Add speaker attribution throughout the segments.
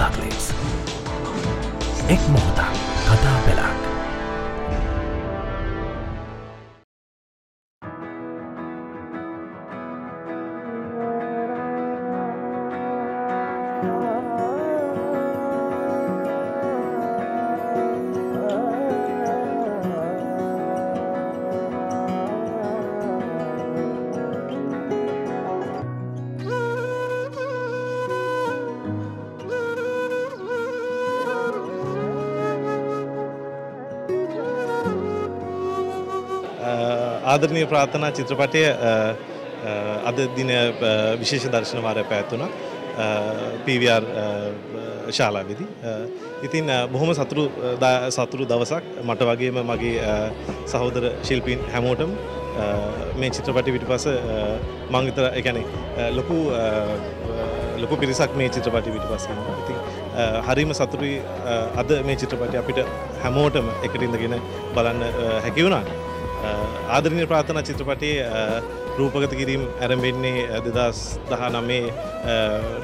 Speaker 1: Radlings. Ekmohta, Kata Belak. Thank
Speaker 2: ආදරණය ප්‍රාර්ථනා චිත්‍රපටය අද දින විශේෂ දර්ශන වාරය පැත්තුන පීවර් ශාලාවිදි. ඉතින් බොහොම සතුරු සතුරු දවසක් මට වගේම මගේ සහෝදර ශිල්පීන් හැමෝටම මේ චිත්‍රපටි විට පස මංවිතර එකැනෙ ලොකු ලොකු පිරිසක් මේ චිත්‍රපටි විට පස් ඉතින් හරිම සතුරුයි අද මේ චිත්‍රපටි අපිට හැමෝටම එකටින්දගෙන බලන්න හැකිවුණා. ආදරණය ප්‍රාථනා චිත්‍රපටයේ රූපගත කිරීම් ඇරඹෙන්නේ දෙදස් දහ නමේ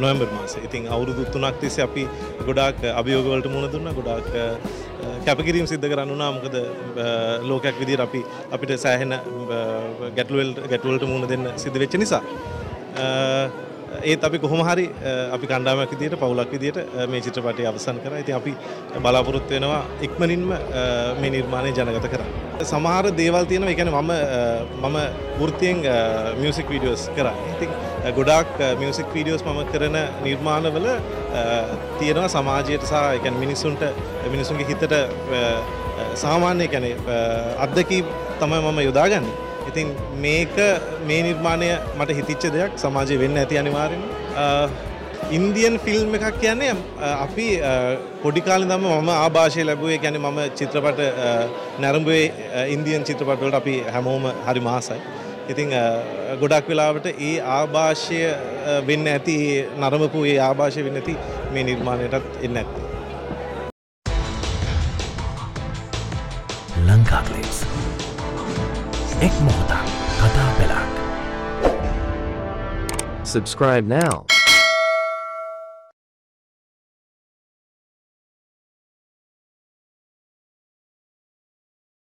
Speaker 2: නොයම්බර් මාස ඉතින් අවුරුදු තුනක් තිස්සේ අපි ගොඩාක් අභියෝගවලට මුණ දුන්න ගොඩාක් කැපකිරීම් සිද්ධ කරන්නුනා මොකද ලෝකයක් විදිර අපි අපිට සෑහෙන ගැටලුවල් ගැටුවලට මුණ දෙන්න සිද්ධ වෙච්ච නිසා. ඒත් අපි කොහොම හරි අපි කණ්ඩාමක් විදියට පවුලක් විදියට මේ චිත්‍රපටය අවසන් කර ඉති අපි බලාපොරොත්තු වෙනවා ඉක්මනින්ම මේ නිර්මාණය ජනගත කර. සමහර දේවල් තියෙනවා එකන මම මම වෘතියෙන් මියසික් වීඩියෝස් කර ඉතින් ගොඩාක් මියසික් වීඩියෝස් මම කරන නිර්මාණවල තියෙනවා සමාජයට සහ එකැන් මිනිස්සුන්ට මිනිසුන්ගේ හිතට සාමාන්‍ය කැනෙ අත්දකී තමයි මම යොදාගන්නේ. ඉතින් මේක මේ නිර්මාණය මට හිතිච්ච දෙයක් සමාජය වෙන්න ඇති අනිවාරෙන් ඉන්දියන් ෆිල්ම් එකක් කියන්නේ අපි පොඩිකාල දම මම ආභාෂය ලැබුවේ ගැන මම චිත්‍රපට නැරඹුවේ ඉන්දියන් චිත්‍රපටවලට අපි හැමෝම හරි මාසයි. ඉතිං ගොඩක් වෙලාවට ඒ ආභාෂය වෙන්න ඇති නරමපු ඒ ආභාෂය වෙන්න ඇති මේ නිර්මාණයටත් එන්න ඇත්ත.
Speaker 1: ලංකාක්ලේස් එක් මොහොතක් කතා පෙළක්
Speaker 3: Subscribe now.